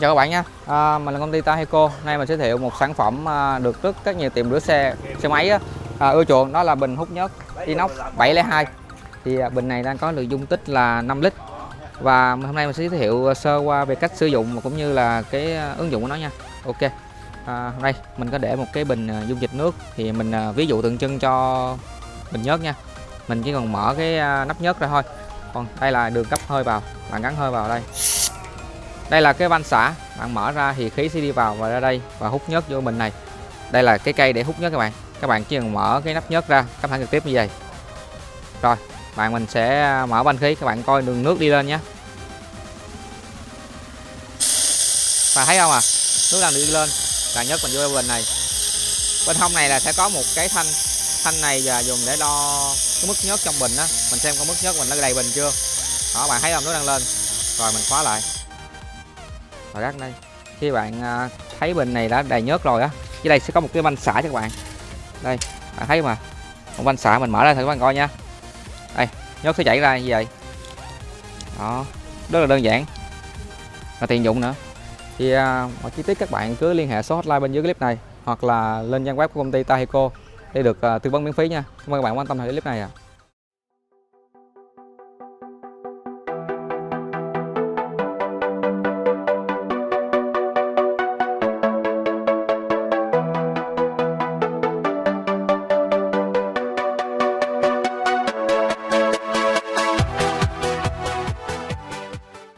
Chào các bạn nha, à, mình là công ty Taheco. Hôm nay mình giới thiệu một sản phẩm à, được rất các nhiều tiệm rửa xe xe máy á, à, ưa chuộng đó là bình hút nhớt inox 702. Thì à, bình này đang có lượng dung tích là 5 lít. Và hôm nay mình sẽ giới thiệu sơ qua về cách sử dụng và cũng như là cái à, ứng dụng của nó nha. Ok. À, đây mình có để một cái bình à, dung dịch nước thì mình à, ví dụ tượng trưng cho bình nhớt nha. Mình chỉ cần mở cái à, nắp nhớt ra thôi. Còn đây là đường cấp hơi vào, bạn gắn hơi vào đây đây là cái van xả. Bạn mở ra thì khí sẽ đi vào và ra đây và hút nhớt vô bình này. Đây là cái cây để hút nhớt các bạn. Các bạn chỉ cần mở cái nắp nhớt ra cấp thẳng trực tiếp như vậy. Rồi, bạn mình sẽ à, mở van khí. Các bạn coi đường nước đi lên nhé. Và thấy không à nước đang đi lên. Là nhớt mình vô bình này. Bên hông này là sẽ có một cái thanh thanh này và dùng để đo cái mức nhớt trong bình đó mình xem có mức nhớt mình nó đầy bình chưa. Đó, bạn thấy không? Nước đang lên. Rồi, mình khóa lại và gác đây khi bạn à, thấy bình này đã đầy nhớt rồi á dưới đây sẽ có một cái van xả cho các bạn. Đây bạn thấy mà một van xả mình mở ra thử các bạn coi nha. Đây nhớt sẽ chảy ra như vậy. Đó rất là đơn giản. Và tiện dụng nữa. Thì à, mọi chi tiết các bạn cứ liên hệ số hotline bên dưới clip này hoặc là lên trang web của công ty Taheco để được à, tư vấn miễn phí nha. Cảm ơn các bạn quan tâm theo clip này ạ. à.